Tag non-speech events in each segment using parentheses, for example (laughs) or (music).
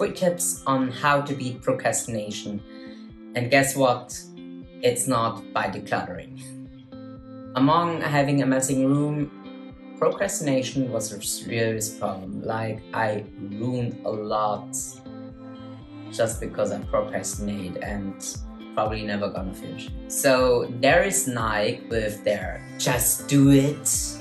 Three tips on how to beat procrastination. And guess what? It's not by decluttering. Among having a messy room, procrastination was a serious problem. Like, I ruined a lot just because I procrastinate and probably never gonna finish. So there is Nike with their just do it.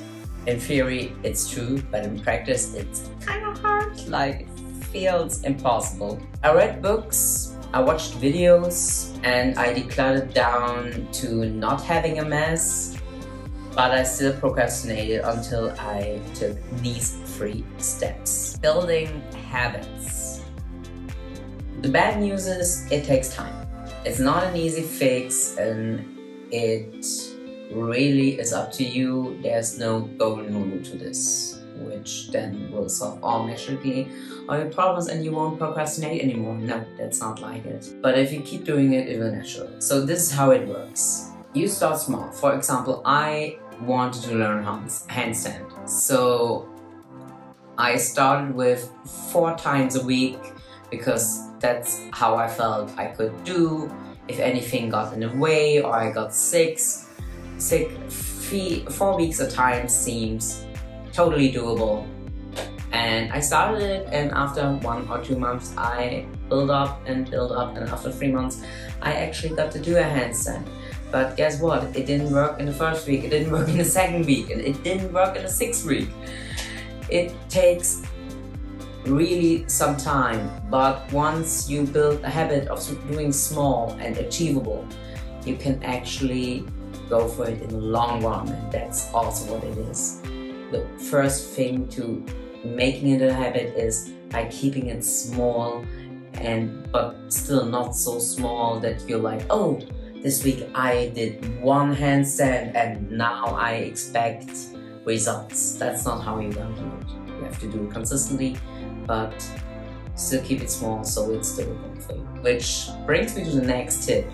In theory, it's true, but in practice, it's kind of hard. Like, feels impossible. I read books, I watched videos, and I decluttered down to not having a mess, but I still procrastinated until I took these three steps. Building habits. The bad news is it takes time. It's not an easy fix and it really is up to you. There's no golden rule to this, which then will solve all magically all your problems and you won't procrastinate anymore. No, that's not like it. But if you keep doing it, it will natural. So this is how it works. You start small. For example, I wanted to learn handstand. So I started with four times a week because that's how I felt I could do. If anything got in the way or I got sick, sick four weeks at time seems totally doable. And I started it and after one or two months I built up and built up and after three months I actually got to do a handstand. But guess what? It didn't work in the first week, it didn't (laughs) work in the second week, and it didn't work in the sixth week. It takes really some time, but once you build a habit of doing small and achievable, you can actually go for it in the long run, and that's also what it is. The first thing to making it a habit is by keeping it small and but still not so small that you're like, oh, this week I did one handstand and now I expect results. That's not how you want to do it. You have to do it consistently but still keep it small so it's doable for you. Which brings me to the next tip.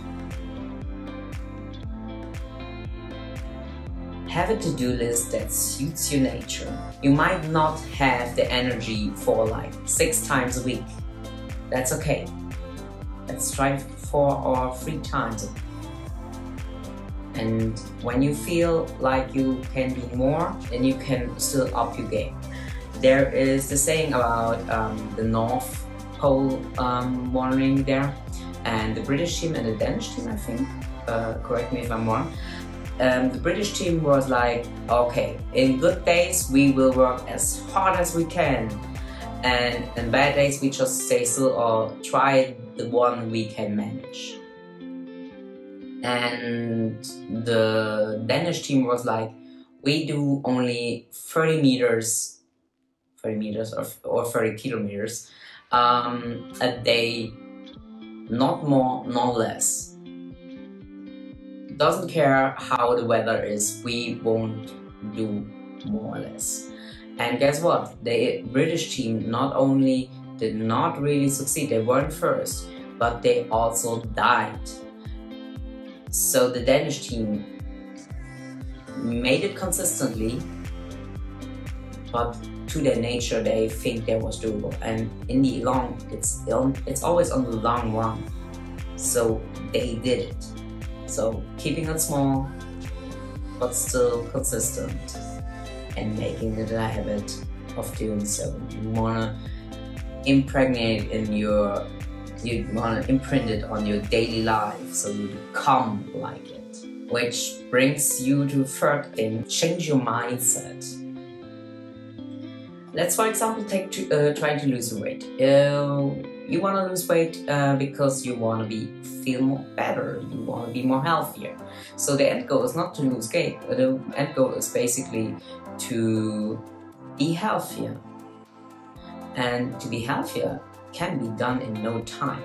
Have a to-do list that suits your nature. You might not have the energy for like six times a week. That's okay. Let's try four or three times. And when you feel like you can do more, then you can still up your game. There is the saying about um, the North Pole um, there, and the British team and the Danish team, I think, uh, correct me if I'm wrong, um, the British team was like, okay, in good days we will work as hard as we can, and in bad days we just stay still or try the one we can manage. And the Danish team was like, we do only 30 meters 30 meters or, or 30 kilometers um, a day, not more, not less. Doesn't care how the weather is, we won't do more or less. And guess what? The British team not only did not really succeed, they weren't first, but they also died. So the Danish team made it consistently, but to their nature they think that was doable and in the long it's it's always on the long run so they did it so keeping it small but still consistent and making it a habit of doing so you wanna impregnate in your you wanna imprint it on your daily life so you become like it which brings you to third thing change your mindset Let's, for example, take to, uh, trying to lose weight. Uh, you want to lose weight uh, because you want to be feel more better. You want to be more healthier. So the end goal is not to lose weight. The end goal is basically to be healthier. And to be healthier can be done in no time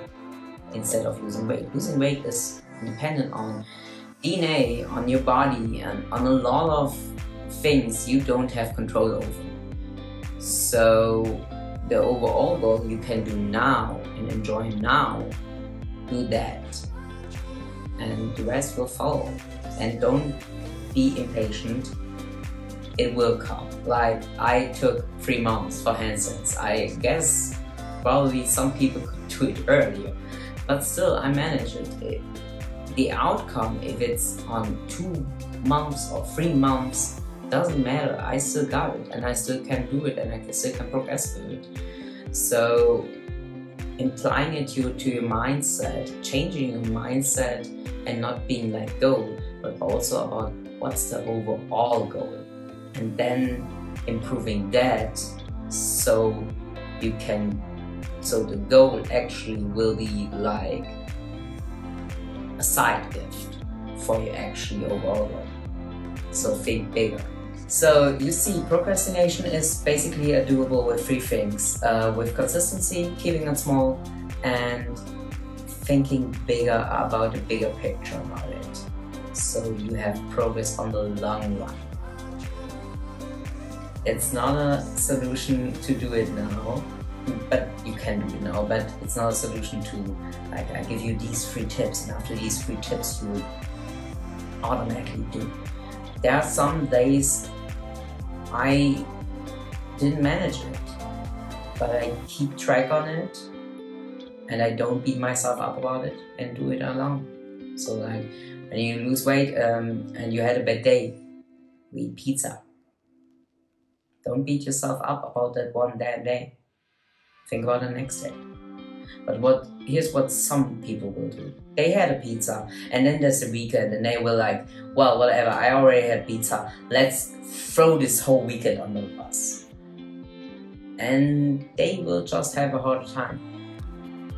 instead of losing weight. Losing weight is dependent on DNA, on your body, and on a lot of things you don't have control over. So the overall goal you can do now and enjoy now, do that. And the rest will follow. And don't be impatient. It will come. Like I took three months for handstands. I guess Probably some people could do it earlier, but still I managed it. The outcome, if it's on two months or three months, doesn't matter. I still got it and I still can do it and I can still can progress through it. So implying it to, to your mindset, changing your mindset and not being let go, but also about what's the overall goal. And then improving that so you can so the goal actually will be like a side gift for your actually overall goal. So think bigger. So you see, procrastination is basically a doable with three things. Uh, with consistency, keeping it small, and thinking bigger about the bigger picture about it. So you have progress on the long run. It's not a solution to do it now, but you can do it now, but it's not a solution to, like, I give you these three tips, and after these three tips, you automatically do. There are some days I didn't manage it, but I keep track on it, and I don't beat myself up about it and do it alone. So like, when you lose weight um, and you had a bad day, we eat pizza don't beat yourself up about that one bad day. Think about the next day. But what here's what some people will do. They had a pizza and then there's the weekend and they were like, well, whatever, I already had pizza. Let's throw this whole weekend on the bus. And they will just have a hard time.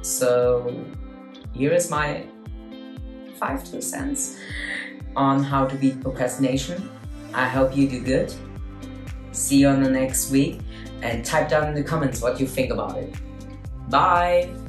So here is my five two cents on how to beat procrastination. I hope you do good. See you on the next week and type down in the comments what you think about it. Bye!